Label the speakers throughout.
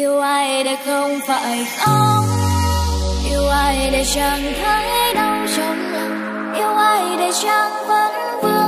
Speaker 1: yêu ai để không phải khóc yêu ai để chẳng thấy đau trong lòng? Yêu ai để chẳng vẫn vương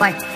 Speaker 2: trong đêm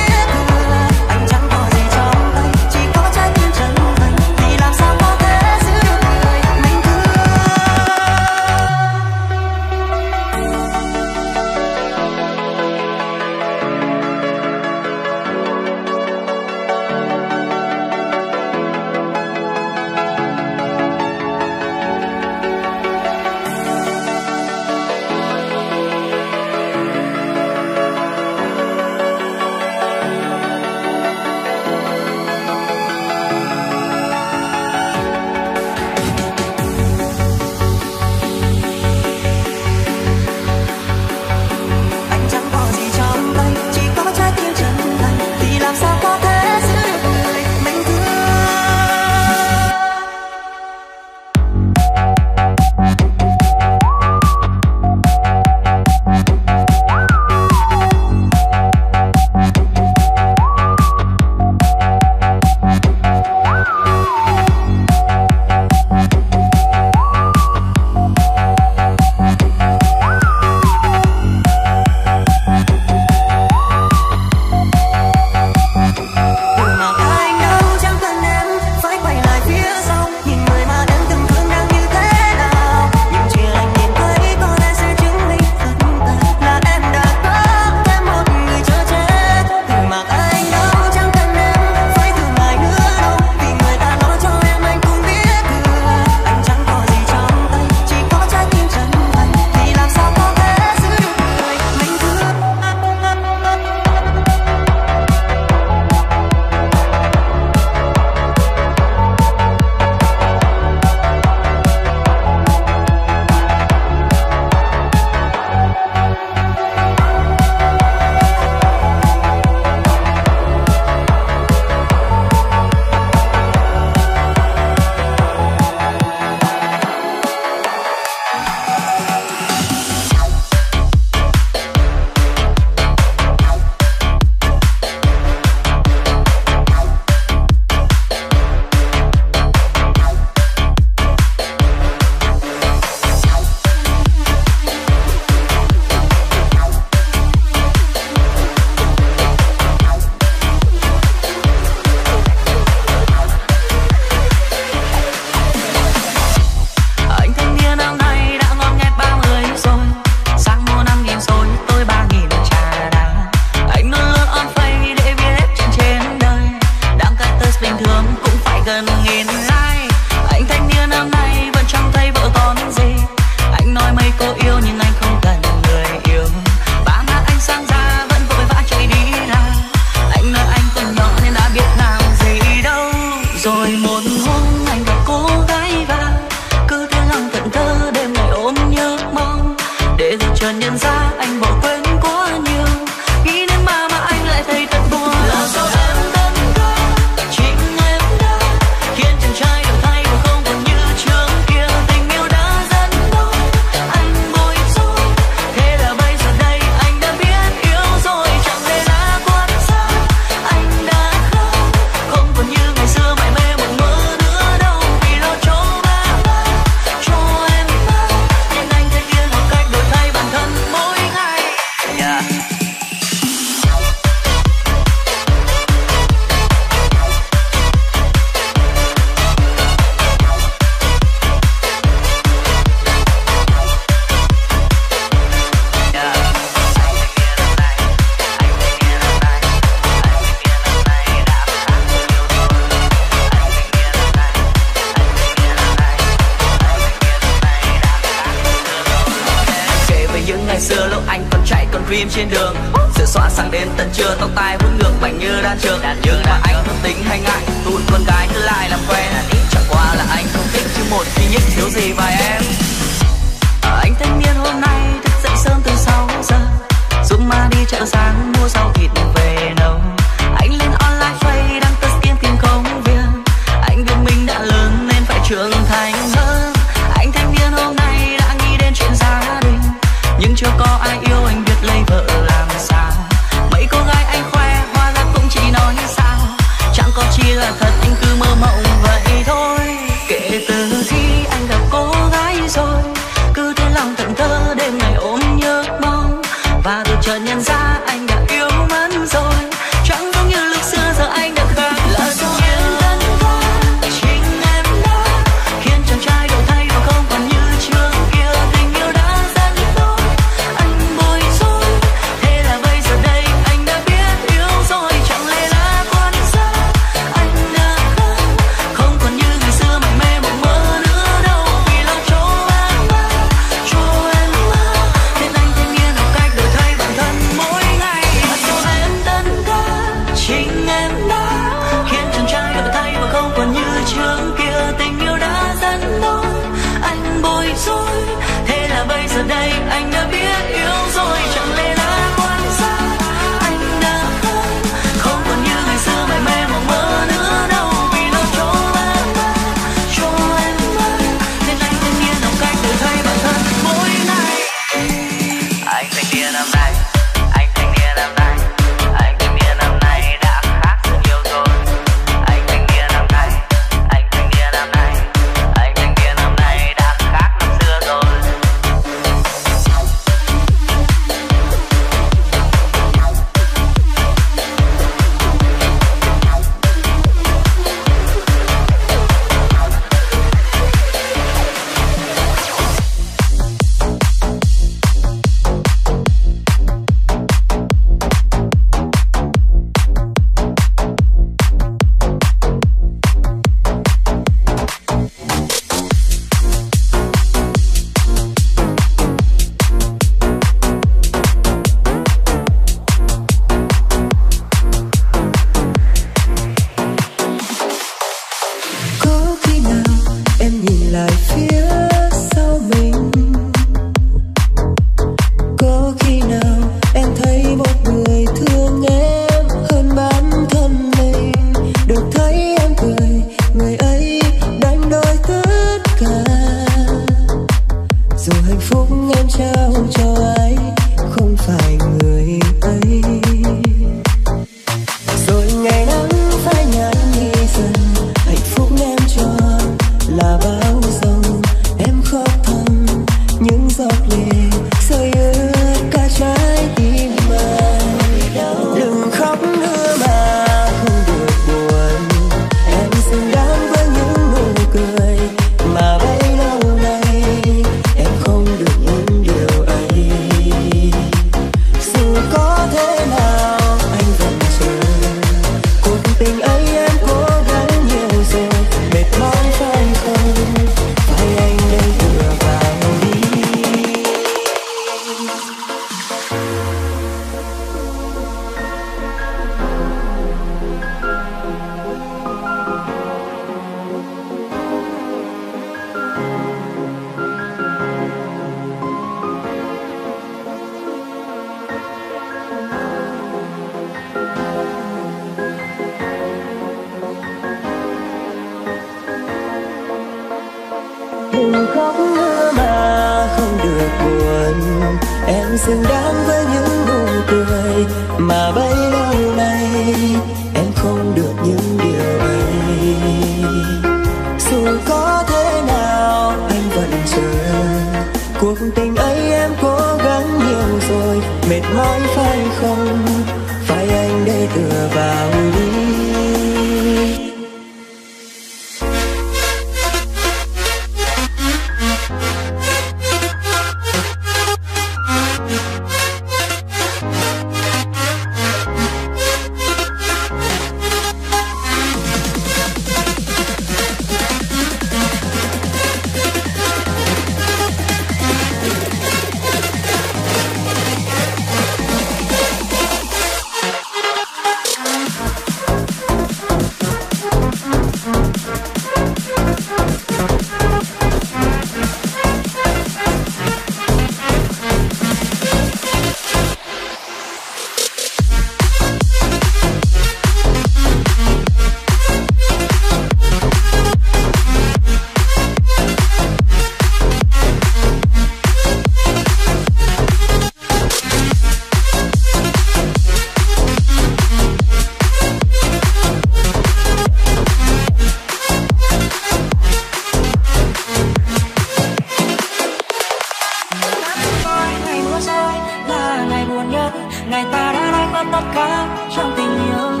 Speaker 2: ngày ta
Speaker 1: đã đánh mất tất cả
Speaker 3: trong tình yêu.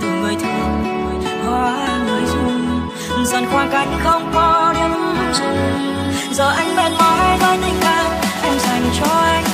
Speaker 4: Từ
Speaker 2: người thương hóa người dung dần khoảng cách không có điểm dừng. Giờ anh bên mãi với tình cảm em dành cho anh.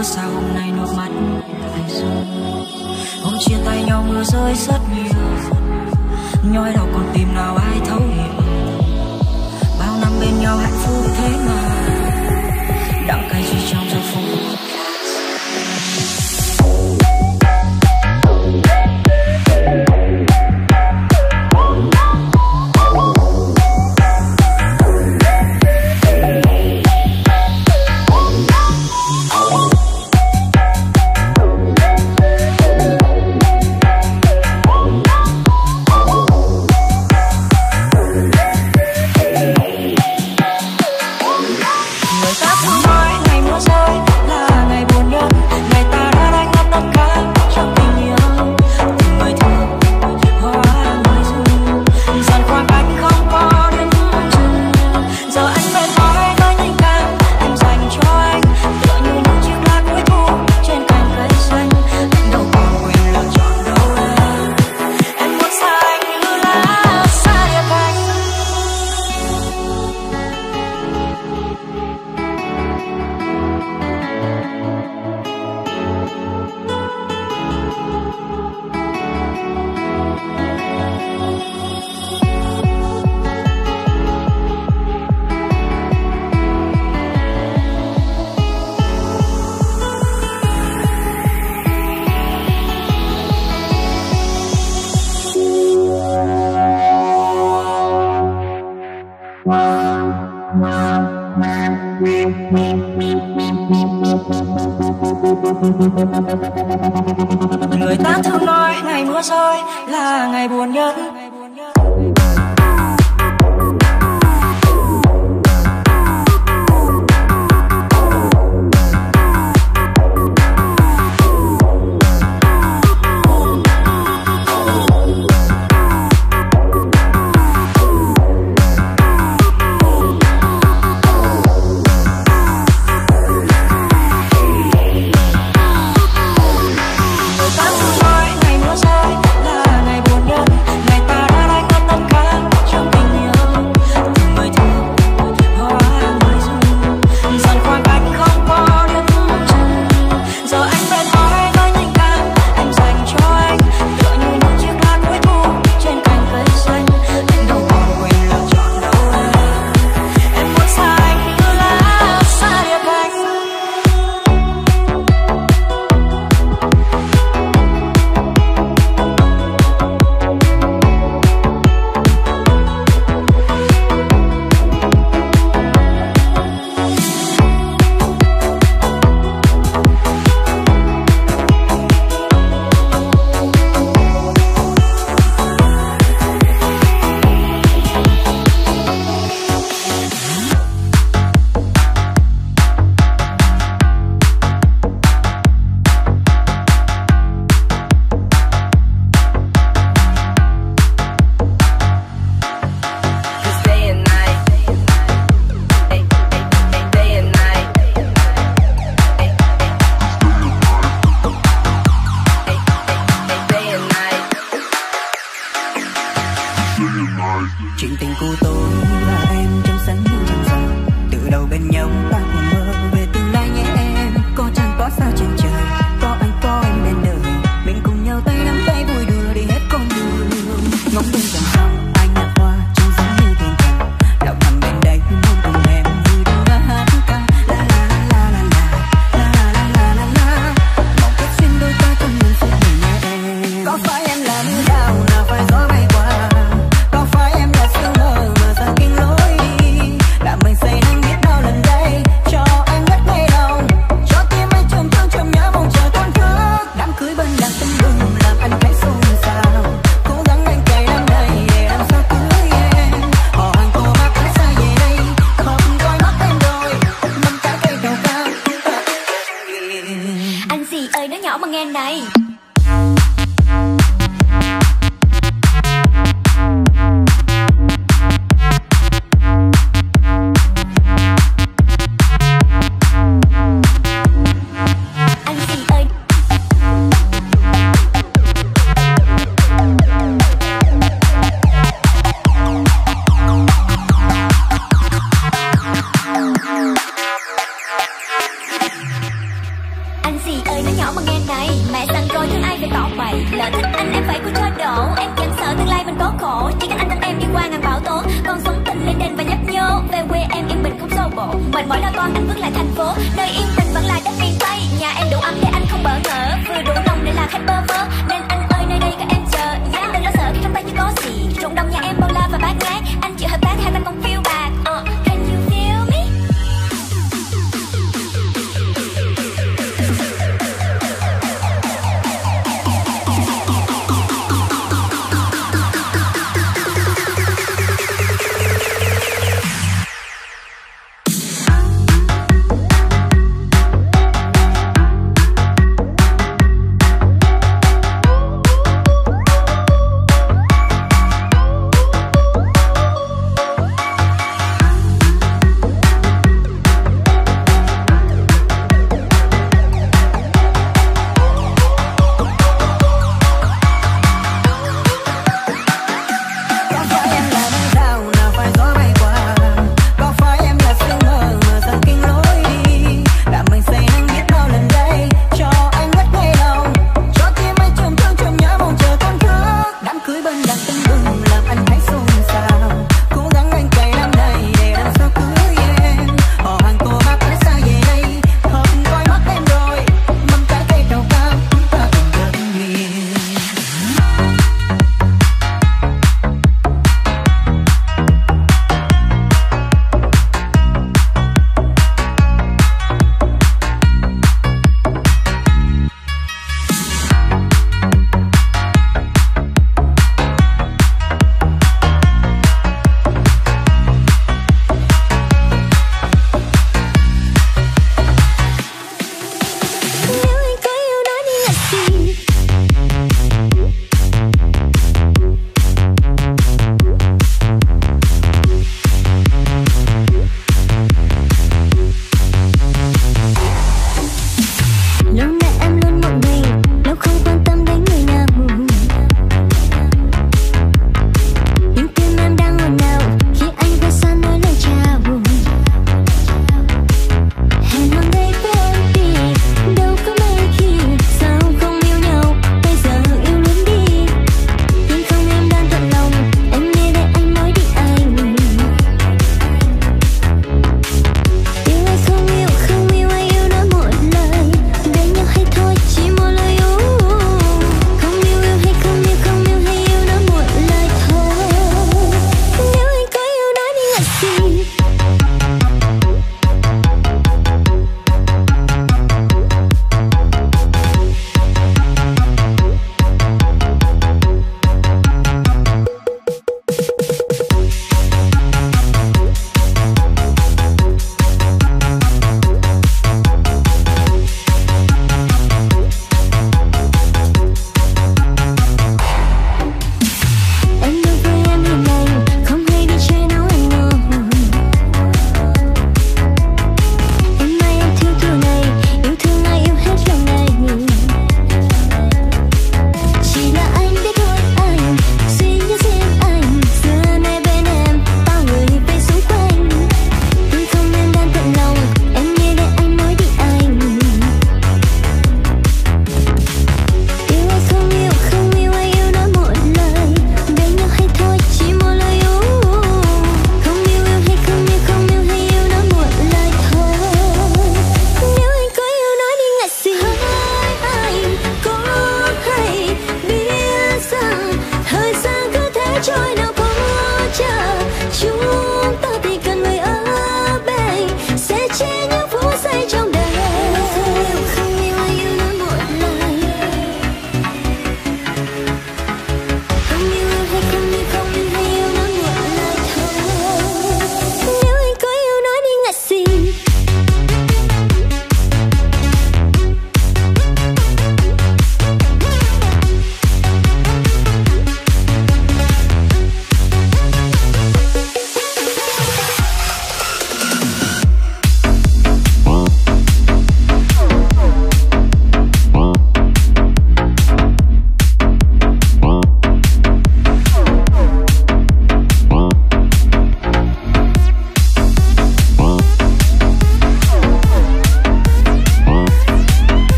Speaker 2: cớ sao hôm nay nước mắt lại rơi hôm chia tay nhau mưa rơi rất nhiều. Nhói đầu còn tìm nào ai thấu hiểu. Bao năm bên nhau hạnh phúc thế mà. Đặng cay chỉ trong giờ phút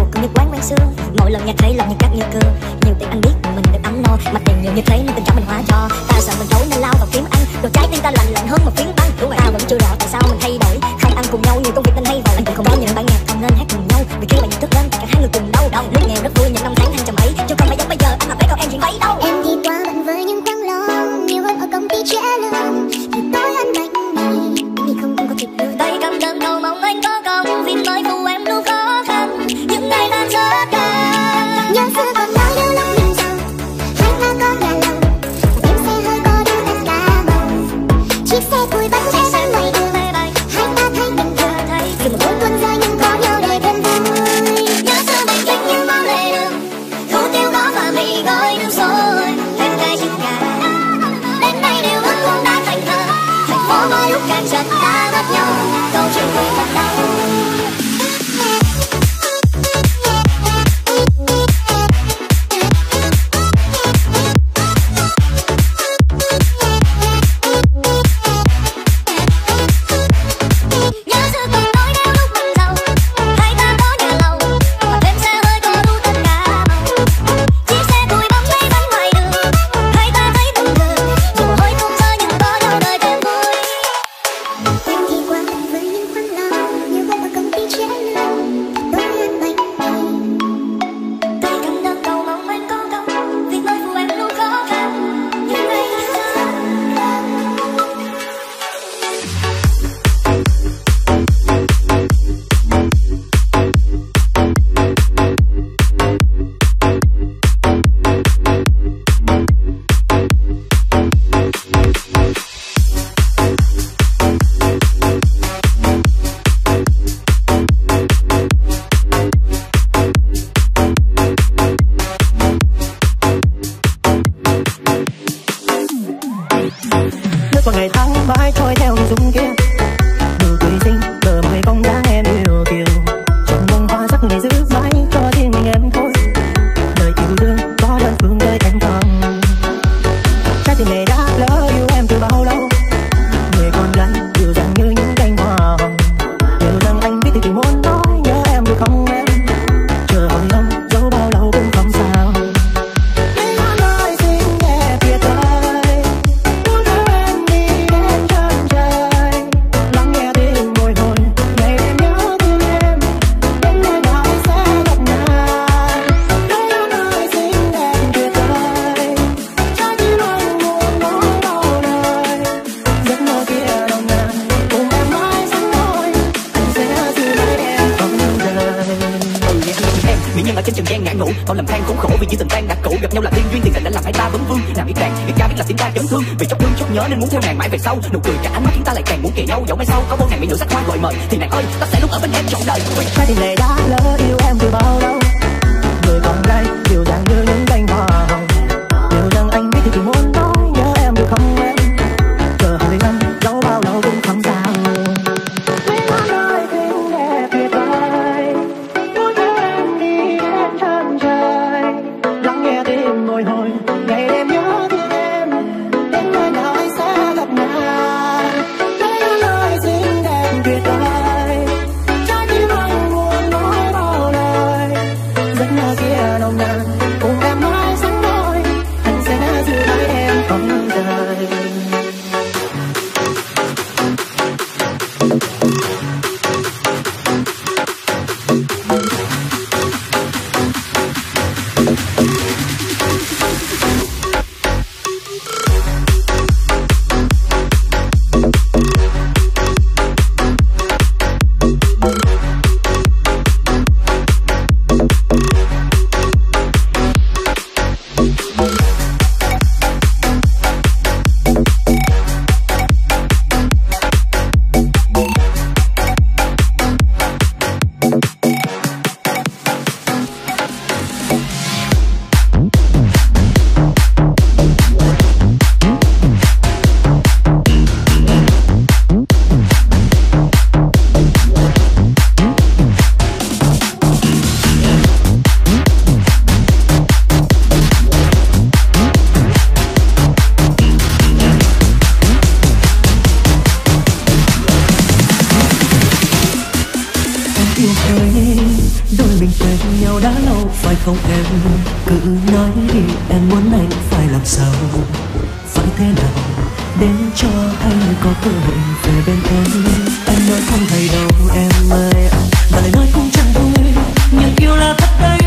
Speaker 2: cuộc cũng như quán quen xưa. Mỗi lần nghe thấy lòng như cắt như cưa. Nhiều tiền anh
Speaker 5: biết mình
Speaker 1: được ấm
Speaker 2: no. Mà
Speaker 6: tiền nhiều như thế nên tình trong mình hóa cho ta sợ mình trốn nên lao vào kiếm ăn. Đồ trái tim ta lạnh lạnh hơn một phiến băng. Ta vẫn chưa rõ tại sao mình thay đổi. Không ăn cùng nhau nhiều công việc nên hay vào anh cũng không? bao những bài nhạc không nên hát cùng nhau. Vì khi bạn nhận thức lên cả hai người cùng đâu đâu lúc nghèo rất vui những năm tháng thăng trầm ấy chứ không phải giống bây giờ anh mà phải còn em chuyện mấy đâu.
Speaker 5: sâu, nụ cười
Speaker 4: cả ánh mắt chúng ta lại càng muốn kề nhau. Dẫu mai sau có vô ngàn mỹ nữ sắc hoa gọi mời, thì nàng ơi, ta sẽ luôn ở bên em trọn đời.
Speaker 5: Friday anh có cơ hội về bên em. Anh nói không thay đâu, em ơi Mà lại nói cũng chẳng vui, Nhưng yêu là thật đấy.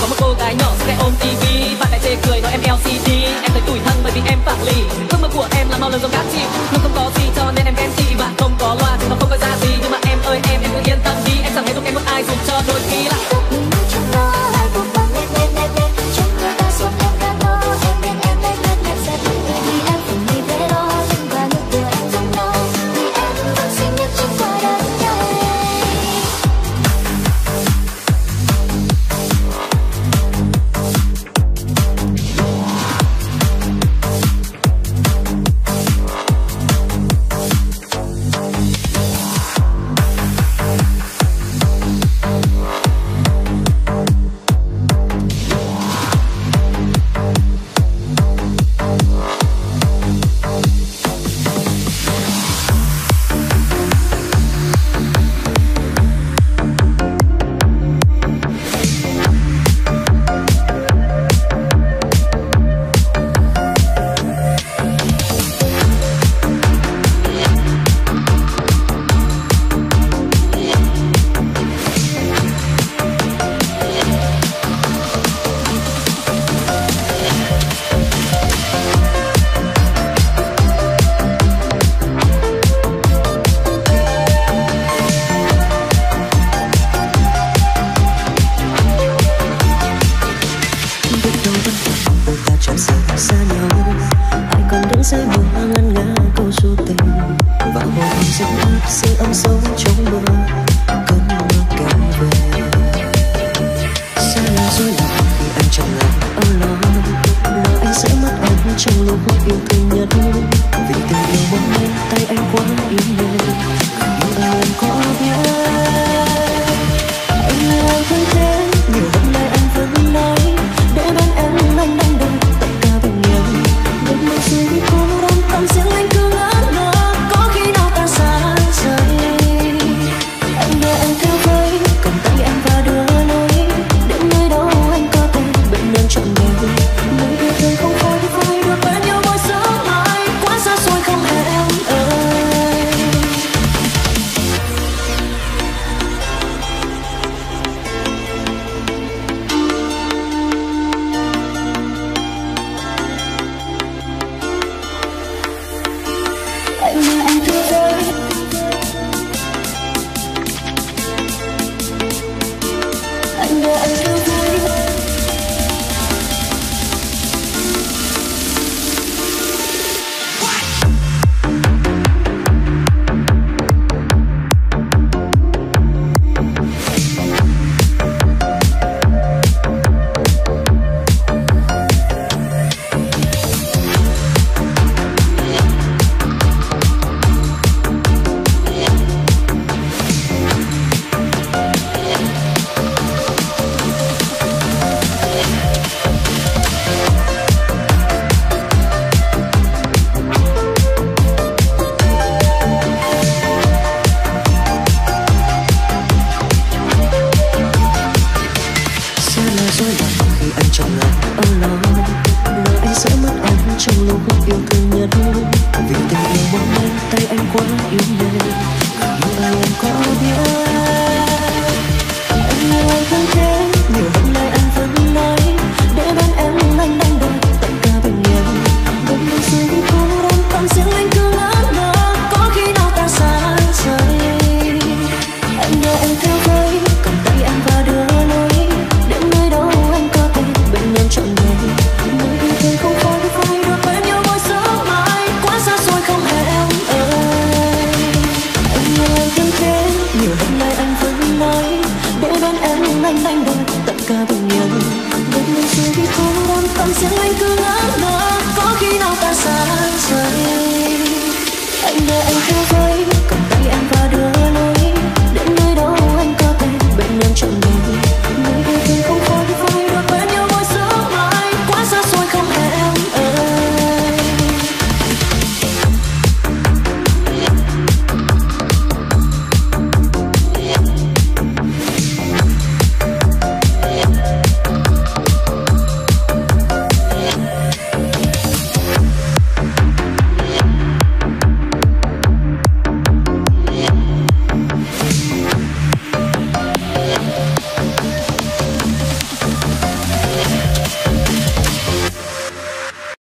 Speaker 5: có
Speaker 2: một cô
Speaker 7: gái nhỏ sẽ ôm tivi bạn lại chê cười nói em LCD em thấy tủi thân bởi vì em phản lì. Ước mơ của em
Speaker 8: là mau lớn giống các chị luôn không có gì cho nên em khen chị. Và không có loa, thì nó không có ra gì. Nhưng mà em ơi, em em cứ yên tâm đi. Em chẳng hề lúc em mất ai dù cho đôi khi là